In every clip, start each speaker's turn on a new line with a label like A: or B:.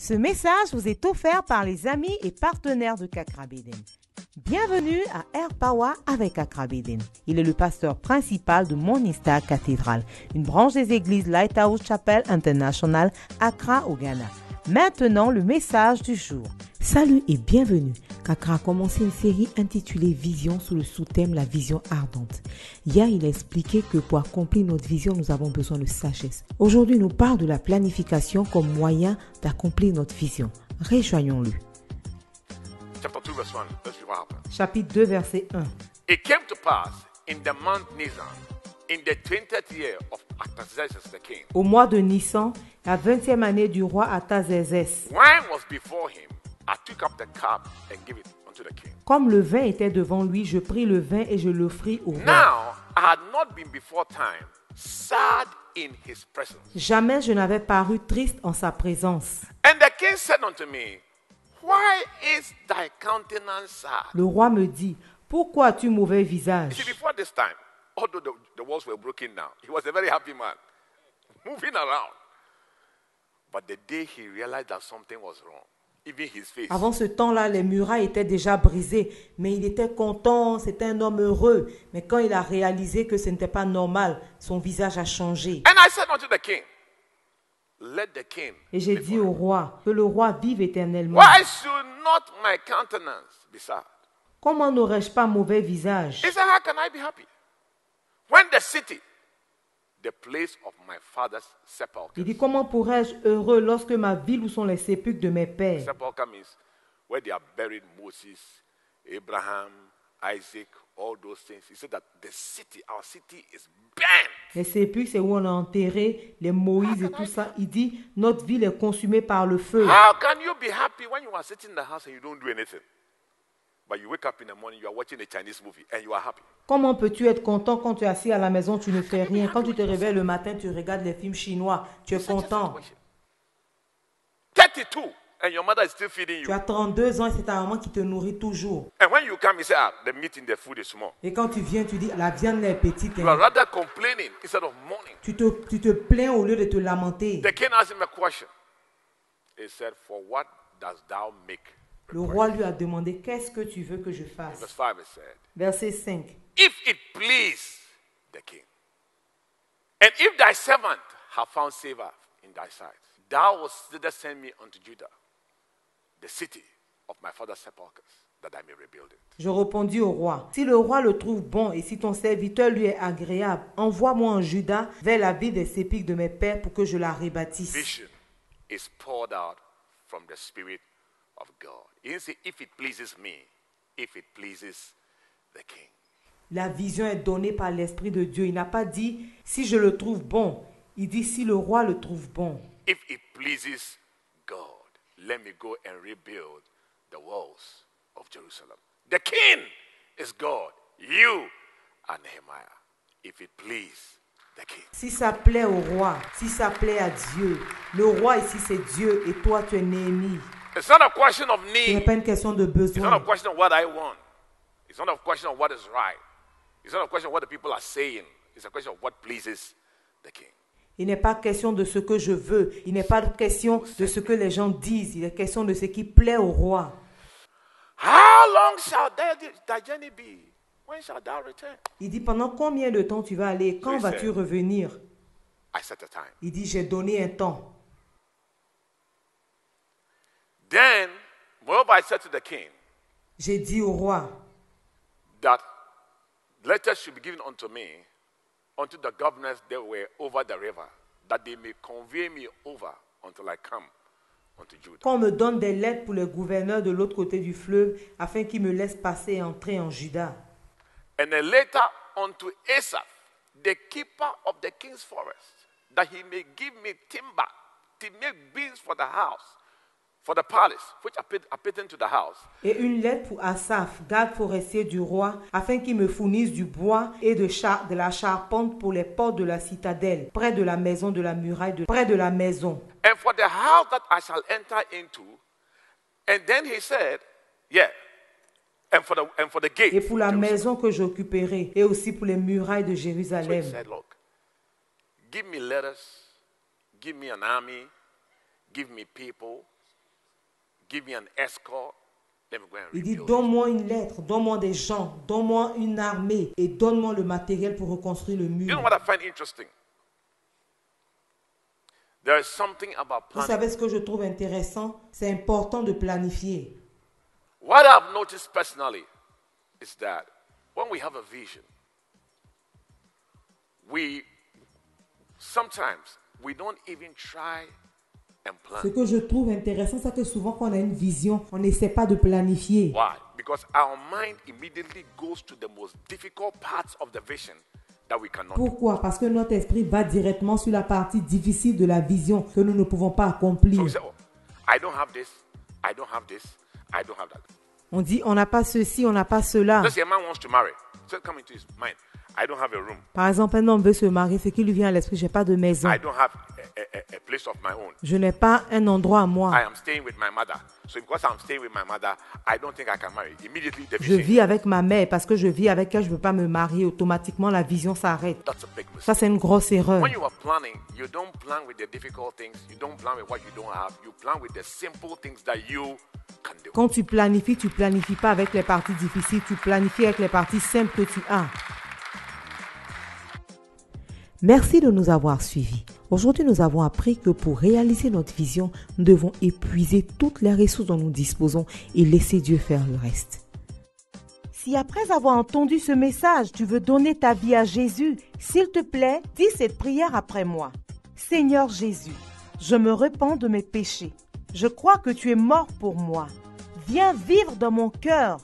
A: Ce message vous est offert par les amis et partenaires de Kakrabeden. Bienvenue à Air Power avec Akrabeden. Il est le pasteur principal de Morningstar Cathedral, une branche des églises Lighthouse Chapel International, Accra au Ghana. Maintenant, le message du jour. Salut et bienvenue. Kakra a commencé une série intitulée Vision sous le sous-thème La vision ardente. Hier, il a expliqué que pour accomplir notre vision, nous avons besoin de sagesse. Aujourd'hui, il nous parle de la planification comme moyen d'accomplir notre vision. Rejoignons-le.
B: chapter 2, verse 1. Let's see what happened.
A: Chapitre 2, verset 1.
B: It came to pass in the month Nisan, in the 20th year of Artaxerxes the king,
A: Au mois de Nissan, la vingtième année du roi Atazézès,
B: wine was before him. I took up the cup and gave it unto the king.
A: comme le vin était devant lui, je pris le vin et je l'offris au roi.
B: Now I had not been before time sad in his presence.
A: Jamais je n'avais paru triste en sa présence.
B: And the king said unto me, Why is thy countenance sad?
A: Le roi me dit, pourquoi as-tu mauvais visage
B: see, before this time, although the, the walls were broken now, he was a very happy man, moving around. But the day he realized that something was wrong,
A: Avant ce temps-là, les murailles étaient déjà brisées, mais il était content, c'était un homme heureux. Mais quand il a réalisé que ce n'était pas normal, son visage a changé. Et j'ai dit au roi, que le roi vive éternellement. Comment n'aurais-je pas mauvais visage? Il dit, comment pourrais-je heureux lorsque ma ville où sont les sépulcres de mes pères?
B: Sepulchre means where they are buried Moses, Abraham, Isaac, all those things. He said that the city, our city is burned.
A: Les sépulcres, c'est où on a enterré les Moïse et tout ça. Il dit, notre ville est consumée par le feu. Comment peux-tu être content quand tu es assis à la maison, tu ne fais rien? Quand tu te réveilles le matin, tu regardes les films chinois, tu es content.
B: situation. 32 and your mother is still feeding
A: Tu
B: you.
A: as 32 ans et c'est ta maman qui te nourrit toujours.
B: And when you come, you say, ah, the meat in the food is small.
A: Et quand tu viens, tu dis, la viande est petite.
B: You
A: hein.
B: are rather complaining instead of mourning.
A: Tu te, tu te plains au lieu de te lamenter.
B: The king asked him a question. He said, For what does thou make?
A: Le roi lui a demandé, qu'est-ce que tu veux que je fasse?
B: Verse 5 it said,
A: Verset 5.
B: If it please the king, and if thy servant have found favor in thy sight, thou wilt send me unto Judah, the city of my father's sepulchres, that I may rebuild it.
A: Je répondis au roi, si le roi le trouve bon et si ton serviteur lui est agréable, envoie-moi en Juda vers la ville des sépulcres de mes pères pour que je la rebâtisse.
B: Vision is poured out from the Spirit of God. Didn't say, if it pleases me, if it pleases the king.
A: La vision est donnée par l'Esprit de Dieu. Il n'a pas dit si je le trouve bon. Il dit si le roi le trouve bon.
B: If it pleases God, let me go and rebuild the walls of Jerusalem. The king is God. You are Nehemiah. If it please the king.
A: Si ça plaît au roi, si ça plaît à Dieu, le roi ici c'est Dieu et toi tu es Néhémie.
B: It's not a question of
A: Ce n'est
B: need.
A: pas une question de
B: It's not a
A: besoin.
B: question of what I want. It's not a question of what is right. It's not a question of what the people are saying. It's a question of what pleases the king.
A: Il n'est pas question de ce que je veux. Il n'est pas question de ce que les gens disent. Il est question de ce qui plaît au roi.
B: How long shall thy, journey be? When shall thou return?
A: Il dit pendant combien de temps tu vas aller? Quand vas-tu revenir?
B: I set a time.
A: Il dit j'ai donné un temps.
B: Then, moreover, I said to the king
A: J'ai dit au roi
B: that letters should be given unto me, unto the governors that were over the river, that they may convey me over until I come unto Judah.
A: qu'on me donne des lettres pour les gouverneurs de l'autre côté du fleuve afin qu'ils me laissent passer et entrer en Juda.
B: And a letter unto Asaph, the keeper of the king's forest, that he may give me timber to make beams for the house, for the palace, which to the house,
A: Et une lettre pour Asaph, garde forestier du roi, afin qu'il me fournisse du bois et de, char- de la charpente pour les portes de la citadelle, près de la maison de la muraille, de- près de la maison.
B: and for the house that I shall enter into. And then he said, Yeah, and for the and for the gate.
A: Et pour la maison que j'occuperai, et aussi pour les murailles de
B: So he
A: Jérusalem.
B: said, Look, give me letters, give me an army, give me people, give me an escort. Let me go and
A: Il dit,
B: rebuild.
A: donne-moi une lettre, donne-moi des gens, donne-moi une armée et donne-moi le matériel pour reconstruire le
B: You know
A: mur.
B: what I find interesting? There is something about
A: Vous
B: planning.
A: savez ce que je trouve intéressant? C'est important de planifier.
B: What I've noticed personally is that when we have a vision, we sometimes we don't even try
A: Ce que je trouve intéressant, c'est que souvent quand on a une vision, on n'essaie pas de planifier.
B: Why? Because our mind immediately goes to the most difficult parts of the vision that we cannot do.
A: Pourquoi? Parce que notre esprit va directement sur la partie difficile de la vision que nous ne pouvons pas accomplir.
B: say, oh, I don't have this, I don't have this, I don't have that.
A: On dit, on n'a pas ceci, on n'a pas cela.
B: Let's say a man wants to marry. So come into his mind. I don't have a room.
A: Par exemple, un homme veut se marier, ce qui lui vient à l'esprit, j'ai pas de maison.
B: I don't have a, a- a- a place of my own.
A: Je n'ai pas un endroit à
B: I
A: moi.
B: am staying with my mother. So because I'm staying with my mother, I don't think I can marry. Immediately the
A: Je vis avec ma mère parce que je vis avec elle, je ne peux pas me marier. Automatiquement, la vision s'arrête.
B: That's a big
A: Ça, c'est une grosse erreur.
B: When you are planning, you don't plan with the difficult things. You don't plan with what you don't have. You plan with the simple things that you can do.
A: Quand tu planifies, tu planifies pas avec les parties difficiles, tu planifies avec les parties simples que tu as. Merci de nous avoir suivis. Aujourd'hui, nous avons appris que pour réaliser notre vision, nous devons épuiser toutes les ressources dont nous disposons et laisser Dieu faire le reste. Si après avoir entendu ce message, tu veux donner ta vie à Jésus, s'il te plaît, dis cette prière après moi. Seigneur Jésus, je me repens de mes péchés. Je crois que tu es mort pour moi. Viens vivre dans mon cœur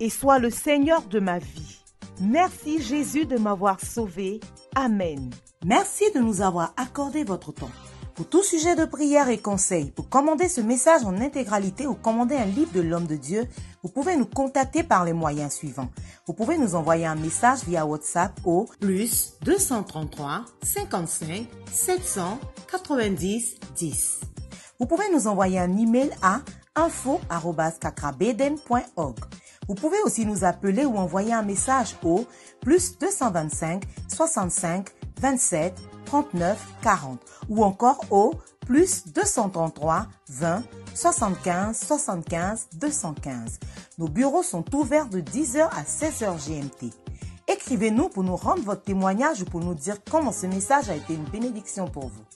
A: et sois le Seigneur de ma vie. Merci Jésus de m'avoir sauvé. Amen. Merci de nous avoir accordé votre temps. Pour tout sujet de prière et conseil, pour commander ce message en intégralité ou commander un livre de l'homme de Dieu, vous pouvez nous contacter par les moyens suivants. Vous pouvez nous envoyer un message via WhatsApp au plus 233 55 790 10. Vous pouvez nous envoyer un email à info@kakrabeden.org. Vous pouvez aussi nous appeler ou envoyer un message au plus 225 65 27 39 40 ou encore au plus 233 20 75 75 215. Nos bureaux sont ouverts de 10h à 16h GMT. Écrivez-nous pour nous rendre votre témoignage ou pour nous dire comment ce message a été une bénédiction pour vous.